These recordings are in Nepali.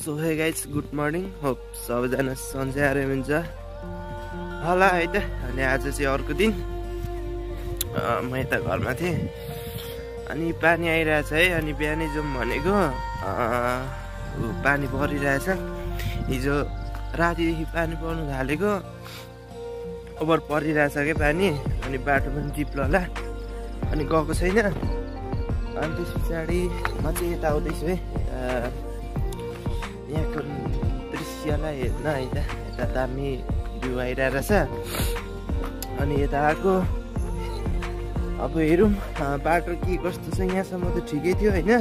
So hey guys good morning hope सबैजना सन्चै आएर हुन्छ होला है त। अनि आज चाहिँ अर्को दिन। म यता घरमा थिएँ। अनि पानी आइरहेछ है। अनि बिहानै जाउँ भनेको। पानी परिरहेछ। हिजो रातिदेखि पानी पर्नु थालेको। ओभर परिरहेछ क्या पानी? अनि बाटो पनि चिप्लो होला अनि गएको छैन। अनि त्यस पछाडि म चाहिँ यता आउँदैछु है। यहाँको दृश्यलाई हेर्न है त यता दामी भ्यू आइरहेको छ अनि यता आएको अब हेरौँ बाटो के कस्तो छ यहाँसम्म त ठिकै थियो होइन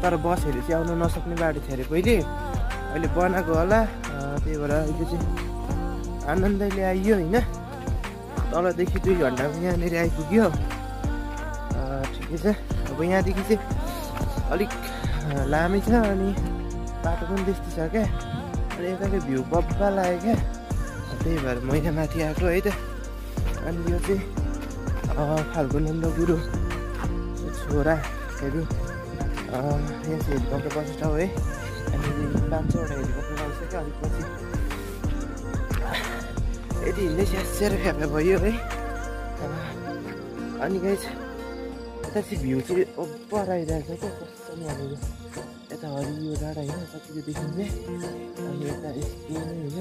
तर बसहरू चाहिँ आउनु नसक्ने बाटो थियो अरे पहिले अहिले बनाएको होला त्यही भएर अहिले चाहिँ आनन्दले आइयो होइन तलदेखि दुई घन्टामा यहाँनिर आइपुग्यो ठिकै छ अब यहाँदेखि चाहिँ अलिक लामै छ अनि बाटो पनि त्यस्तै छ क्या अनि यताको भ्यू बब्बा लाग्यो क्या त्यही भएर म यहाँ माथि आएको है त अनि यो चाहिँ अँ, फाल्गु नन्द गुरु। छोराहरू यहाँ चाहिँ हेलिकप्टर ठाउँ है अनि पाँच छवटा हेलिकप्टर आउँछ क्या अलिक पछि यति हिँड्दै स्याहार फ्यापा भयो है। अनि गाइज यता चाहिँ भ्यू चाहिँ ओभर आइरहेको छ क्या यता हरियो डाँडा होइन कतिको देखिन्छ अनि यता यस्तो नै होइन।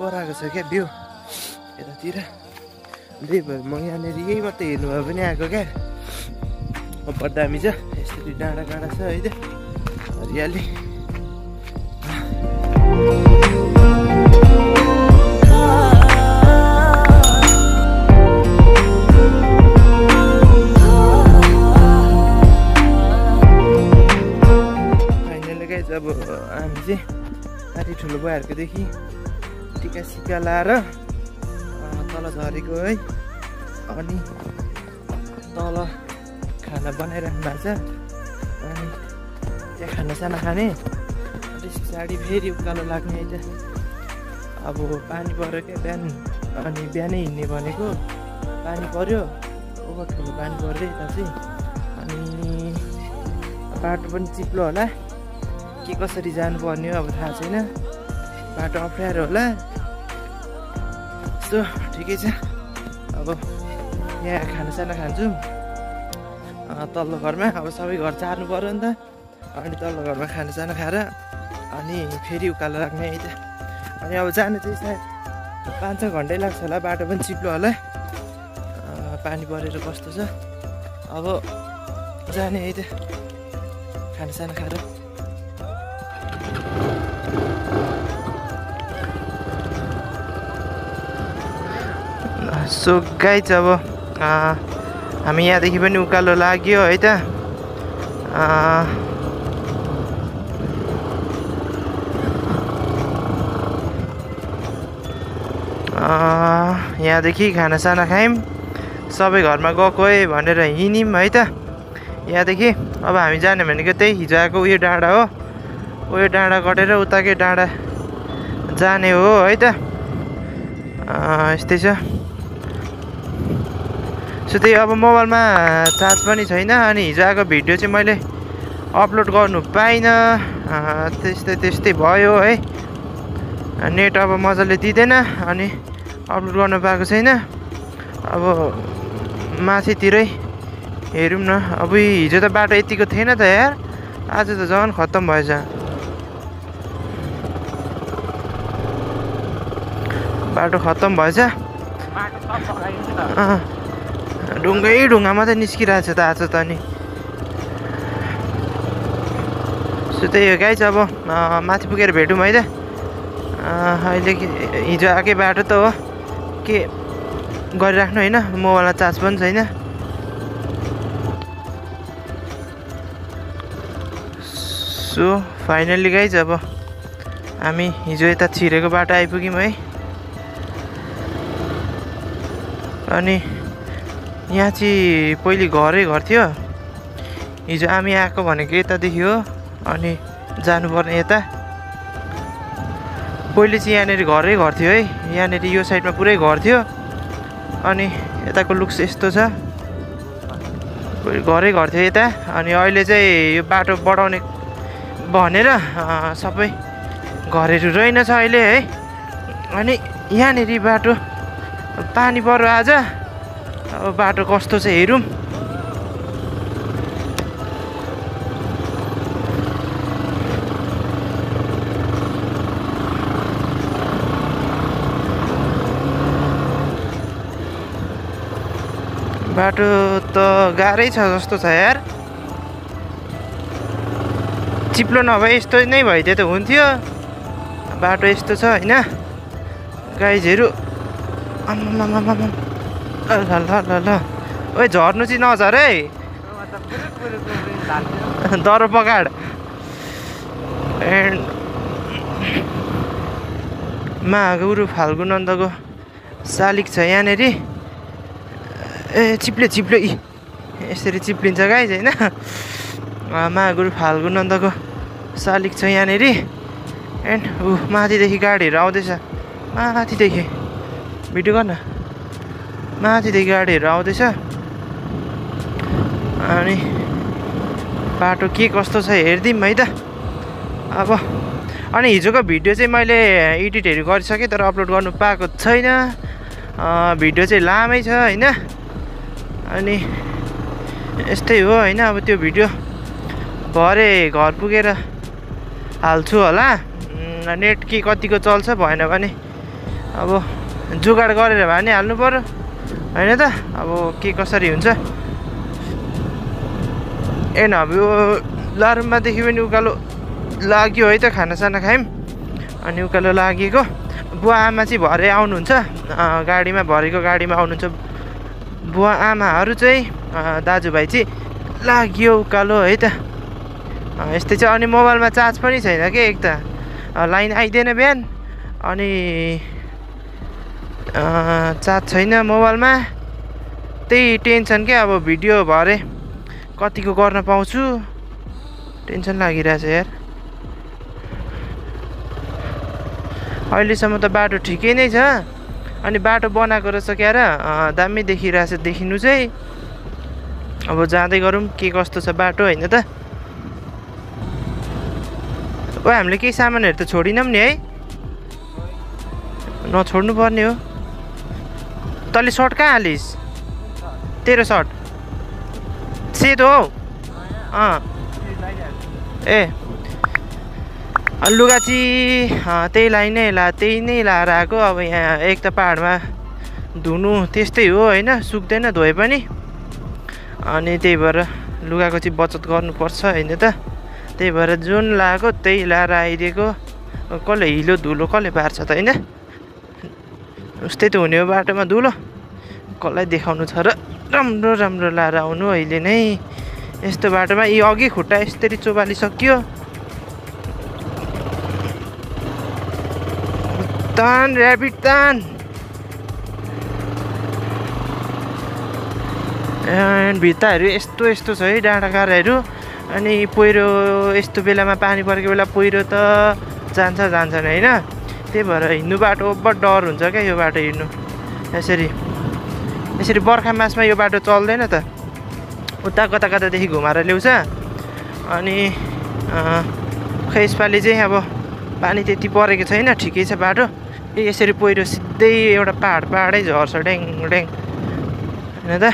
पराएको छ क्या भ्यू। यतातिर। त्यही भएर म यहाँनिर यही मात्रै हेर्नु भए पनि आएको क्या। अब्बा दामी छ यसरी डाँडा डाँडा छ है त हरियाली अब हामी चाहिँ माथि ठुलो भइहाल्कोदेखि टिका सिका लाएर तल झरेको है अनि तल खाना बनाइराख्नु भएको छ अनि त्यहाँ खाना साना खाने त्यस पछाडि फेरि उकालो लाग्ने है त अब पानी पऱ्यो क्या बिहान अनि बिहानै हिँड्ने भनेको पानी पऱ्यो ओभर ठुलो पानी पऱ्यो यता चाहिँ अनि बाटो पनि चिप्लो होला के कसरी जानुपर्ने हो अब थाहा छैन बाटो अप्ठ्यारो होला यस्तो ठिकै छ अब यहाँ खानासाना खान्छु तल्लो घरमा अब सबै घर चार्नु पऱ्यो नि त। अनि तल्लो घरमा खानासाना खाएर अनि फेरि उकालो लाग्ने है त। अनि अब जानु चाहिँ सायद पाँच छ घन्टै लाग्छ होला बाटो पनि चिप्लो होला। पानी परेर कस्तो छ? अब जाने है त। खानासाना खाएर। सो चाहिँ अब हामी यहाँदेखि पनि उकालो लाग्यो है त। यहाँदेखि खानासाना खायौँ सबै घरमा गएको है भनेर हिँड्यौँ है त। यहाँदेखि अब हामी जाने भनेको त्यही हिजो आएको उयो डाँडा हो। उयो डाँडा कटेर उताकै डाँडा जाने हो है त। यस्तै छ। सो त्यही अब मोबाइलमा चार्ज पनि छैन अनि हिजो आएको भिडियो चाहिँ मैले अपलोड गर्नु पाइनँ। त्यस्तै त्यस्तै भयो है। नेट अब मजाले दिँदैन अनि अपलोड गर्न पाएको छैन। अब माथितिरै हेरौँ न। अब हिजो त बाटो यतिको थिएन त यार। आज त झन् खत्तम भएछ। बाटो खत्तम भएछ। ढुङ्गै ढुङ्गा मात्रै निस्किरहेको छ त आज त अनि। सो त्यही हो चाहिँ अब माथि पुगेर भेटौँ है त। अहिले हिजो आएकै बाटो त हो। के गरिराख्नु होइन मोबाइलमा चार्ज पनि छैन। सो फाइनल्ली गाइज अब हामी हिजो यता छिरेको बाटो आइपुग्यौँ है। अनि यहाँ चाहिँ पहिले घरै घर थियो। हिजो हामी आएको भनेको यतादेखि हो अनि जानुपर्ने यता। पहिले चाहिँ यहाँनिर घरै घर थियो है। यहाँनिर यो साइडमा पुरै घर थियो। अनि यताको लुक्स यस्तो छ। घरै घर थियो यता। अनि अहिले चाहिँ यो बाटो बढाउने भनेर सबै घरहरू रहेनछ अहिले है। अनि यहाँनिर बाटो पानी पऱ्यो आज। अब बाटो कस्तो छ हेरौँ बाटो त गाह्रै छ जस्तो छ यार चिप्लो नभए यस्तो नै भइदिए त हुन्थ्यो बाटो यस्तो छ होइन गाइजहरू आम्मामामामा ल ल ल ल ओइ झर्नु चाहिँ नझर है दरो पकाड एन्ड महागुरु फाल्गु नन्दको सालिक छ यहाँनिर। ए चिप्ले चिप्ले इ। यसरी चिप्लिन्छ गाइज होइन? महागुरु फाल्गु नन्दको सालिक छ यहाँनिर। एन्ड ऊ माथिदेखि गाडीहरू आउँदैछ। माथिदेखि। भिडियो गर्न। माथिदेखि गाडीहरू आउँदैछ। अनि बाटो के कस्तो छ हेरिदिउँ है त। अब अनि हिजोको भिडियो चाहिँ मैले एडिटहरू गरिसकेँ तर अपलोड गर्नु पाएको छैन। भिडियो चाहिँ लामै छ होइन? अनि यस्तै हो होइन? अब त्यो भिडियो भरे घर पुगेर हाल्छु होला। नेट के कतिको चल्छ भएन भने अब जुगाड गरेर भए नि हाल्नु पऱ्यो होइन त? अब के कसरी हुन्छ? ए नभए लारुममादेखि पनि उकालो लाग्यो है त खानासाना खायौँ। अनि उकालो लागेको। बुवा आमा चाहिँ भरे आउनुहुन्छ। गाडीमा भरेको गाडीमा आउनुहुन्छ। बुवा आमाहरू चाहिँ दाजुभाइ चाहिँ लाग्यो उकालो है त। यस्तै छ। अनि मोबाइलमा चार्ज पनि छैन कि एक त? लाइन आइदिएन बिहान। अनि चार्ज छैन मोबाइलमा। त्यही टेन्सन क्या अब भिडियो भरे कतिको गर्न पाउँछु। टेन्सन लागिरहेछ यार। अहिलेसम्म त बाटो ठिकै नै छ। अनि बाटो बनाएको रहेछ क्यार अँ, दामी देखिरहेछ। देखिनु चाहिँ अब जाँदै गरौँ के कस्तो छ बाटो होइन त? ओ हामीले केही सामानहरू त छोडिनौँ नि है। नछोड्नु पर्ने हो। तैँले सर्ट कहाँ हालिस्? तेरो सर्ट। सेतो हौ। अँ। ए। लुगा चाहिँ त्यही लाइ नै ला त्यही नै लाएर आएको। अब यहाँ एक त पाहाडमा धुनु त्यस्तै हो होइन? सुक्दैन धोए पनि। अनि त्यही भएर लुगाको चाहिँ बचत गर्नुपर्छ होइन त? त्यही भएर जुन लगाएको त्यही लाएर आइदिएको। कसले हिलो धुलो कसले पार्छ त होइन? उस्तै त हुने हो बाटोमा धुलो। कसलाई देखाउनु छ र? राम्रो राम्रो लाएर आउनु अहिले नै। यस्तो बाटोमा यी अघि खुट्टा यसरी चोबालिसक्यो। तान ऱ्याबिट तान। भित्ताहरू यस्तो यस्तो छ है डाँडा काँडाहरू अनि पहिरो यस्तो बेलामा पानी परेको बेला पहिरो त जान्छ जान्छन् होइन? त्यही भएर हिँड्नु बाटो ओभर डर हुन्छ क्या यो बाटो हिँड्नु। यसरी यसरी बर्खा मासमा यो बाटो चल्दैन त। उता कता कतादेखि घुमाएर ल्याउँछ। अनि खै यसपालि चाहिँ अब पानी त्यति परेको छैन ठिकै छ बाटो। ए यसरी पहिरो सिधै एउटा पाहाड पाहाडै झर्छ ड्याङ ड्याङ। होइन त?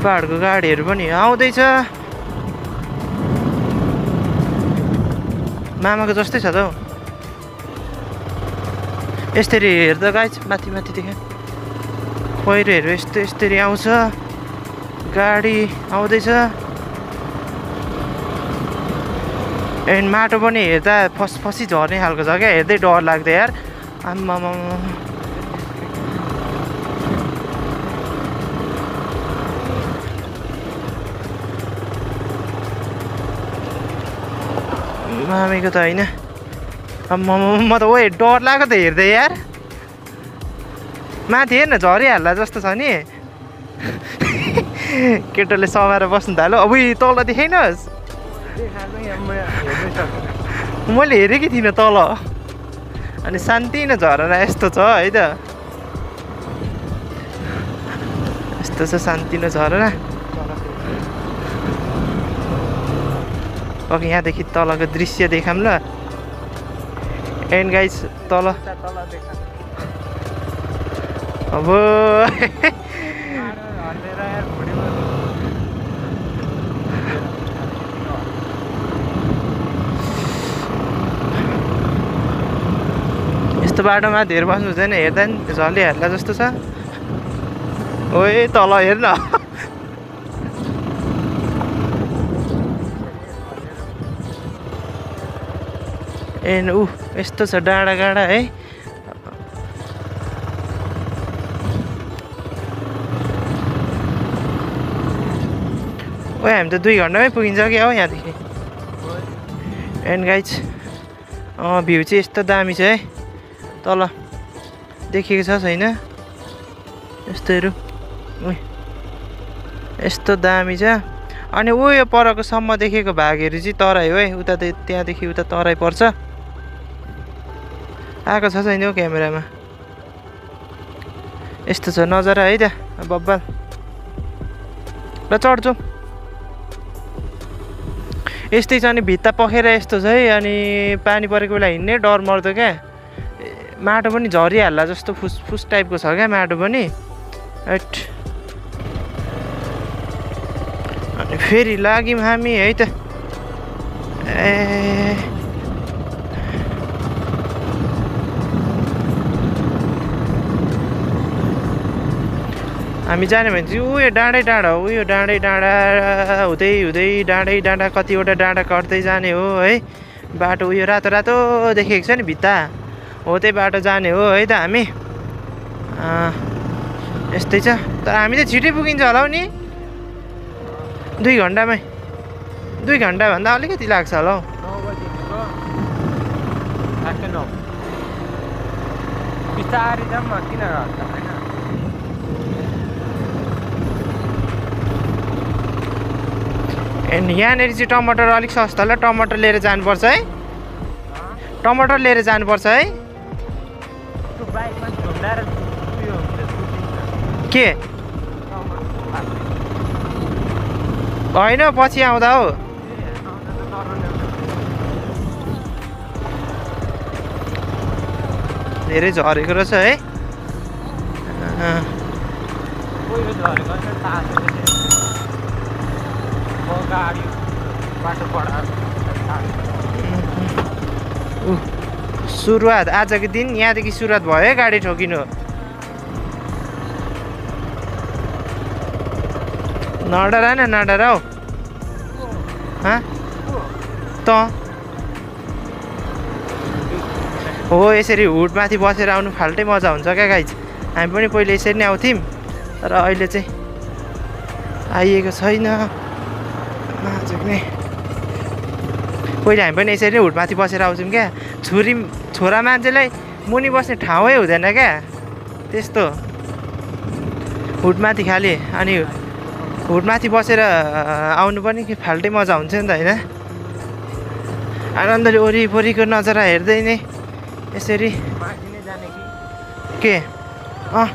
पाहाडको गाडीहरू पनि आउँदैछ। मामाको जस्तै छ त हौ यसरी हेर्दा गाइज माथि माथिदेखि पहिरोहरू यस्तो यस्तरी आउँछ गाडी आउँदैछ एन्ड माटो पनि हेर्दा फस फसी झर्ने खालको छ क्या हेर्दै डर लाग्दै यार आम्मामा मामीको त होइन। आम्मा म त ओए डर लाग्यो त हेर्दै यार। माथि हेर्न झरिहाल्ला जस्तो छ नि। केटोले समाएर बस्नु थाल्यो। अब तल देखाइनस्। मैले हेरेकै थिइनँ तल। अनि शान्ति न झरना यस्तो छ है त यस्तो छ शान्ति न झरना। अब यहाँदेखि तलको दृश्य देखाऊँ ल। एन्ड गाइस तल। अब यस्तो बाटोमा धेर बस्नु हुँदैन हेर्दा नि झले हेर्ला जस्तो छ। ओए तल हेर न ए ऊ यस्तो छ डाँडा गाडा है ओ हामी त दुई घन्टामै पुगिन्छ क्या हो यहाँदेखि एन्ड गाइज भ्यू चाहिँ यस्तो दामी छ है तल देखेको छ छैन यस्तोहरू उही यस्तो दामी छ अनि ऊ यो परको सम्म देखेको भागहरू चाहिँ तराई हो है उता त्यहाँदेखि उता तराई पर्छ आएको छ छैन हौ क्यामेरामा। यस्तो छ नजरा है त बब्बाल। ल चढ्छौँ। यस्तै छ अनि भित्ता पखेर यस्तो छ है अनि पानी परेको बेला हिँड्ने डर मर्दो क्या। माटो पनि झरिहाल्ला जस्तो फुस फुस टाइपको छ क्या माटो पनि। एट अनि फेरि लाग्यौँ हामी है त। ए। हामी जाने भने चाहिँ उयो डाँडै डाँडा हो उयो डाँडै डाँडा हुँदै हुँदै डाँडै डाँडा कतिवटा डाँडा कट्दै जाने हो है। बाटो उयो रातो रातो देखेको छ नि भित्ता। हो त्यही बाटो जाने हो है त हामी। यस्तै छ। तर हामी चाहिँ छिटै पुगिन्छ होला हौ नि। दुई घन्टामै। दुई घन्टाभन्दा अलिकति लाग्छ होला हौ। बिस्तारै जाऊँ किन रहन्छ होइन एन्ड यहाँनिर चाहिँ टमाटर अलिक सस्तो होला। टमाटर लिएर जानुपर्छ है। टमाटर लिएर जानुपर्छ है। के? होइन पछि आउँदा हो। धेरै झरेको रहेछ है अँ, कोही झरेको छैन, थाहा छैन त्यो। म गाडी सुरुवात आजको दिन यहाँदेखि सुरुवात भयो है गाडी ठोकिनु नडरा न नडरा हौ हँ त हो यसरी हुडमाथि बसेर आउनु फाल्टै मजा हुन्छ क्या गाइज हामी पनि पहिले यसरी नै आउँथ्यौँ तर अहिले चाहिँ आइएको छैन नाजुक नै पहिले हामी पनि यसरी नै हुडमाथि बसेर आउँछौँ क्या। छोरी छोरा मान्छेलाई मुनि बस्ने ठाउँै हुँदैन क्या। त्यस्तो। हुडमाथि खालि अनि हुडमाथि बसेर आउनु पनि के फाल्टै मजा हुन्छ नि त होइन? आनन्दले वरिपरिको नजरा हेर्दै नै यसरी कि? अँ।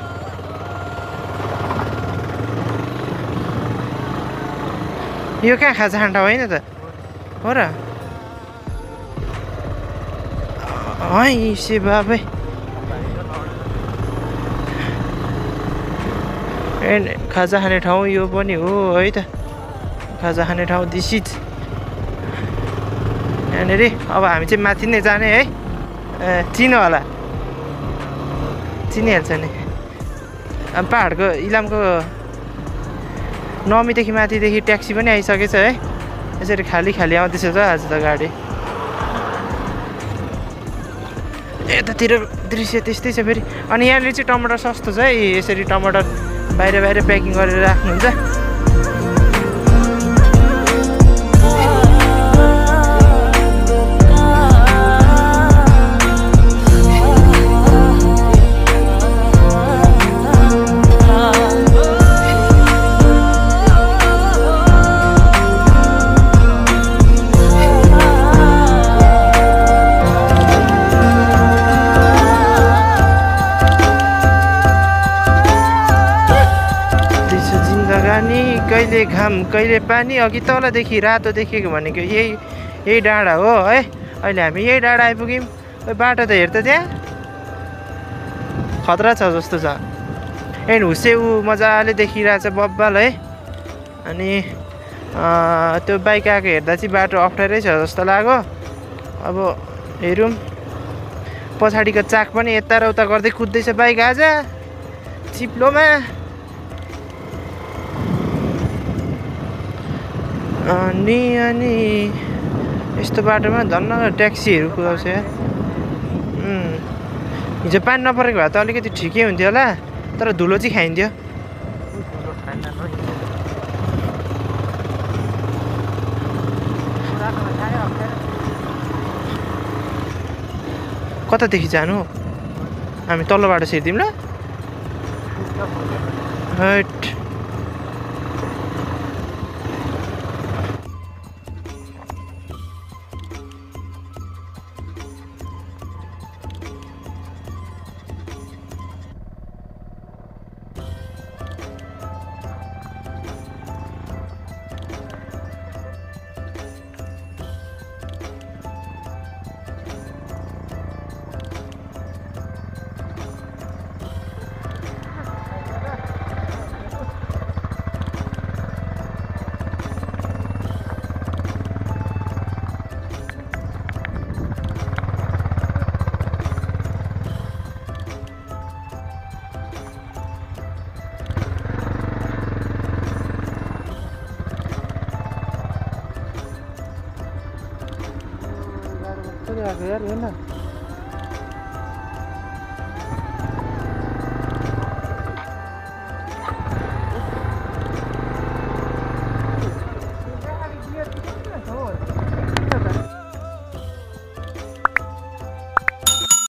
यो कहाँ खाजा खान्डा होइन त? हो र? है से बाबै ए खाजा खाने ठाउँ यो पनि हो है त। खाजा खाने ठाउँ दिस इज यहाँनिर अब हामी चाहिँ माथि नै जाने है। ए चिनो होला। चिनिहाल्छ नि। पाहाडको इलामको नमीदेखि माथिदेखि ट्याक्सी पनि आइसकेछ है। यसरी खाली खाली आउँदैछ त आज त गाडी। यतातिर दृश्य त्यस्तै छ फेरि। अनि यहाँनिर चाहिँ टमाटर सस्तो छ है यसरी टमाटर बाहिर बाहिर प्याकिङ गरेर राख्नुहुन्छ। कहिले घाम कहिले पानी अघि तलदेखि रातो देखेको भनेको यही यही डाँडा हो है? अहिले हामी यही डाँडा आइपुग्यौँ। बाटो त हेर त त्यहाँ। खतरा छ जस्तो छ। एन्ड हुसे ऊ मजाले देखिरहेछ बब्बाल है? अनि त्यो बाइक आएको हेर्दा चाहिँ बाटो अप्ठ्यारै छ जस्तो लाग्यो। अब हेरौँ। पछाडिको चाक पनि यता र उता गर्दै कुद्दैछ बाइक आज। चिप्लोमा। अनि अनि यस्तो बाटोमा धन्न ट्याक्सीहरू कुदाउँछ। उम्, हिजो पानी नपरेको भए त अलिकति ठिकै हुन्थ्यो होला तर धुलो चाहिँ खाइन्थ्यो। कतादेखि जानु? हामी तल्लो बाटो छिर्दिउँ ल। पुग्छ पुग्दैन हट यार हेर्न